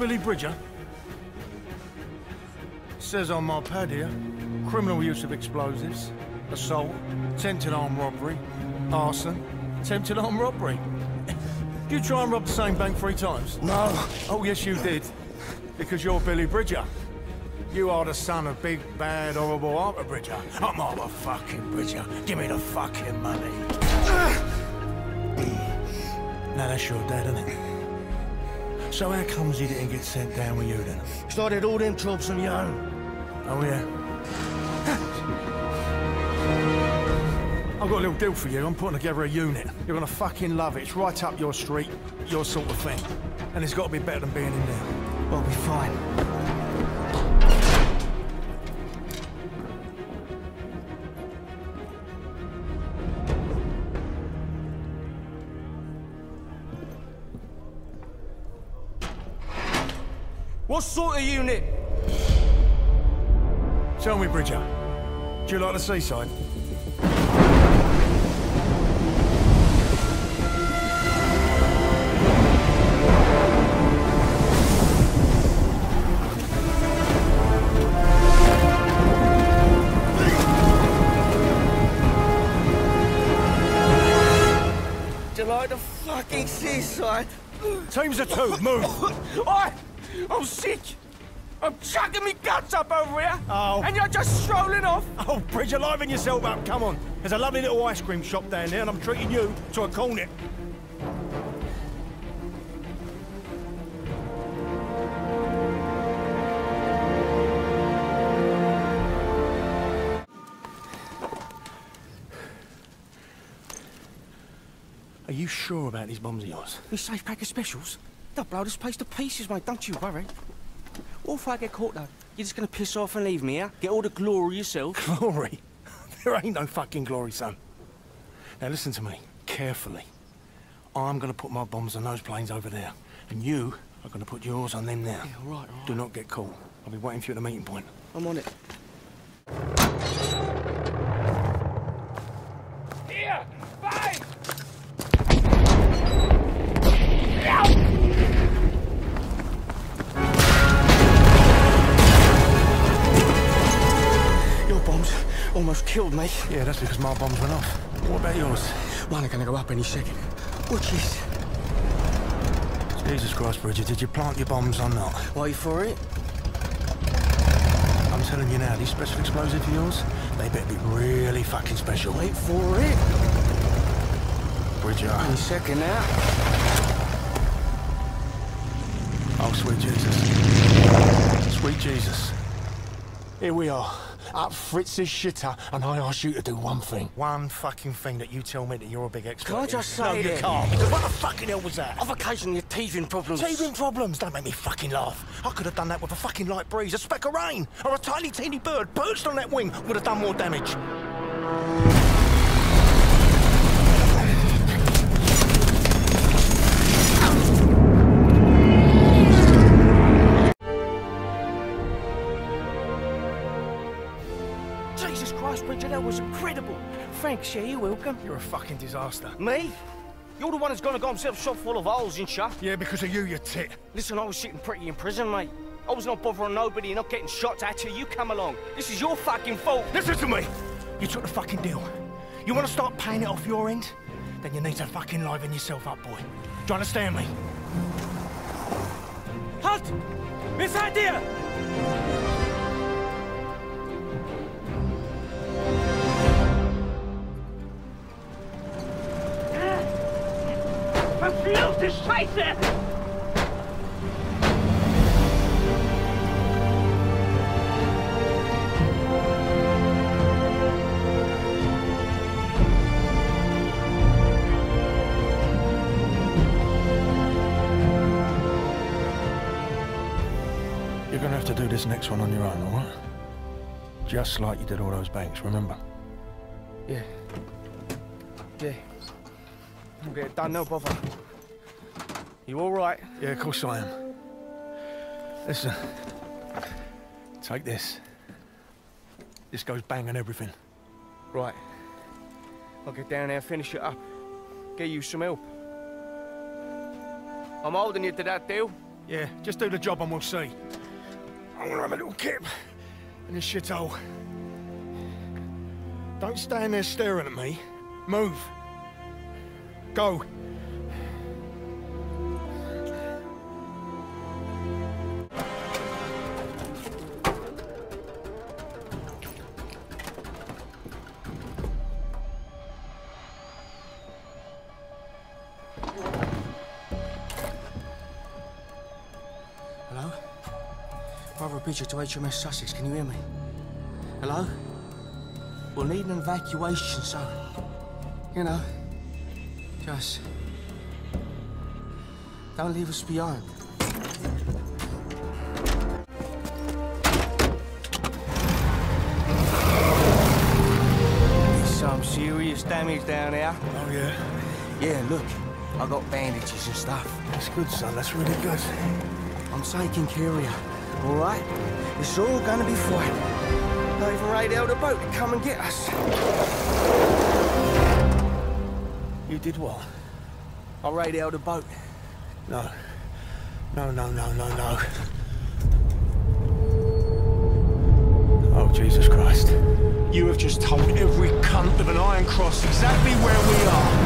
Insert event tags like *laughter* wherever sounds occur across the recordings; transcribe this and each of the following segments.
Billy Bridger? Says on my pad here, criminal use of explosives, assault, attempted armed robbery, arson, attempted armed robbery. *laughs* Did you try and rob the same bank three times? No. Oh, yes, you did. Because you're Billy Bridger. You are the son of big, bad, horrible Arthur Bridger. I'm Arthur fucking Bridger. Give me the fucking money. *sighs* now that's your dad, isn't it? So how comes he didn't get sent down with you then? Started all them jobs on your own. Oh, yeah? I've got a little deal for you. I'm putting together a unit. You're gonna fucking love it. It's right up your street, your sort of thing. And it's got to be better than being in there. I'll be fine. What sort of unit? Tell me, Bridger, do you like the seaside? Do you like the fucking seaside? Teams of two, move! *laughs* Oi! I'm sick! I'm chucking me guts up over here! Oh. And you're just strolling off! Oh, Bridger, liven yourself up, come on. There's a lovely little ice cream shop down there, and I'm treating you to a cornet. Are you sure about these bombs of yours? This safe pack of specials? They'll blow this place to pieces, mate, don't you worry. What if I get caught, though? You're just gonna piss off and leave me here? Get all the glory yourself? *laughs* Glory? *laughs* There ain't no fucking glory, son. Now listen to me, carefully. I'm gonna put my bombs on those planes over there, and you are gonna put yours on them there. Yeah, all right, all right. Do not get caught. I'll be waiting for you at the meeting point. I'm on it. Killed me. Yeah, that's because my bombs went off. What about yours? Mine are gonna go up any second. Which is... Jesus Christ, Bridger, did you plant your bombs or not? Wait for it. I'm telling you now, these special explosives of yours, they better be really fucking special. Wait for it. Bridger. Any second now. Oh, sweet Jesus. Sweet Jesus. Here we are, at Fritz's shitter, and I ask you to do one thing. One fucking thing that you tell me that you're a big expert Can I just in. just No, say you that- can't. because What the fucking hell was that? I've occasionally teething problems. Teething problems. Don't make me fucking laugh. I could have done that with a fucking light breeze, a speck of rain, or a tiny, teeny bird perched on that wing would have done more damage. Thanks, yeah, you're welcome. You're a fucking disaster. Me? You're the one who's gonna got himself shot full of holes and shut. Yeah, because of you, you tit. Listen, I was sitting pretty in prison, mate. I was not bothering nobody and not getting shots at you. You come along. This is your fucking fault. Listen to me. You took the fucking deal. You want to start paying it off your end? Then you need to fucking liven yourself up, boy. Do you understand me? Halt! Miss idea! Verfluchte Scheiße! You're gonna have to do this next one on your own, all right? Just like you did all those banks, remember? Yeah. Yeah. I'll get it done, no bother. You all right? Yeah, of course I am. Listen. Take this. This goes bang on everything. Right. I'll get down there, finish it up. Get you some help. I'm holding you to that deal. Yeah, just do the job and we'll see. I'm gonna have a little kip in this shithole. Don't stand there staring at me. Move. Go. Bridger to HMS Sussex, can you hear me? Hello? We'll need an evacuation, so... You know... Just... Don't leave us behind. Some serious damage down there. Oh, yeah? Yeah, look. I got bandages and stuff. That's good, son. That's really good. I'm taking care of you, all right? It's all gonna be fine. I even radioed a boat to come and get us. You did what? I radioed a boat. No. No, no, no, no, no. Oh, Jesus Christ. You have just told every cunt of an Iron Cross exactly where we are.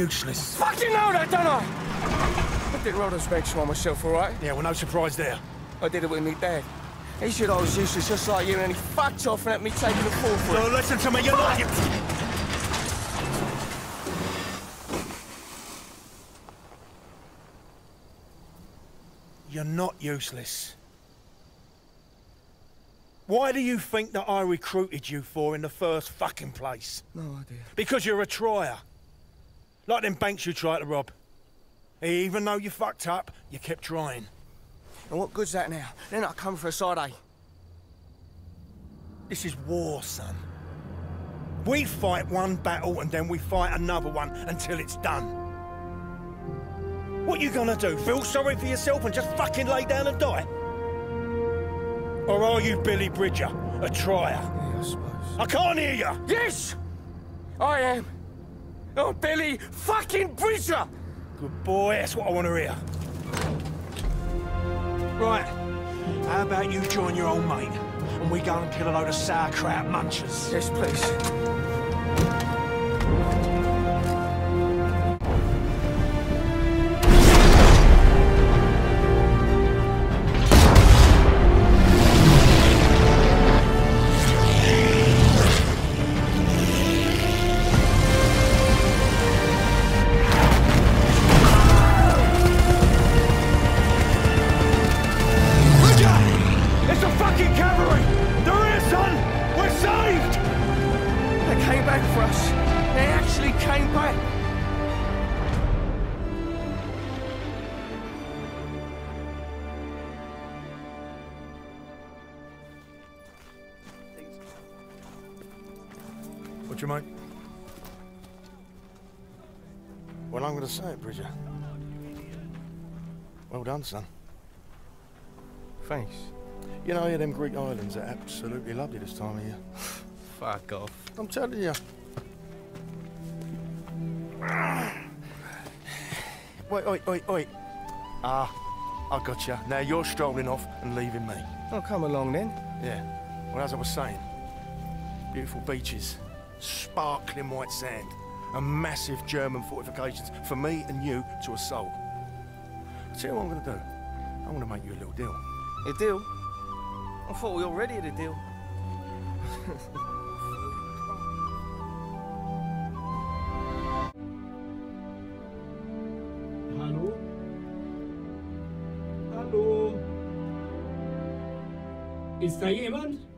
Useless. Fucking know that, don't I? I did roll those bags for myself, all right? Yeah, well, no surprise there. I did it with me dad. He said I was useless just like you, and he fucked off and let me take the fall for it. No, listen to me, you're not... You're not useless. Why do you think that I recruited you for in the first fucking place? No idea. Because you're a trier. Like them banks you tried to rob. Even though you fucked up, you kept trying. And what good's that now? Then I come for a side eye. This is war, son. We fight one battle and then we fight another one until it's done. What you gonna do? Feel sorry for yourself and just fucking lay down and die? Or are you Billy Bridger, a trier? Yeah, I suppose. I can't hear you! Yes! I am. Oh, Billy fucking Bridger! Good boy, that's what I want to hear. Right, how about you join your old mate and we go and kill a load of sauerkraut munchers? Yes, please. Came back for us. They actually came back. What's your mate? Well, I'm going to say it, Bridger. Well done, son. Thanks. You know, yeah, them Greek islands are absolutely lovely this time of year. Fuck off. I'm telling you. Wait, wait, wait, wait. Ah, I got you. Now you're strolling off and leaving me. I'll come along then. Yeah. Well, as I was saying, beautiful beaches, sparkling white sand, and massive German fortifications for me and you to assault. I tell you what I'm going to do. I'm going to make you a little deal. A deal? I thought we already had a deal. *laughs* está llevando.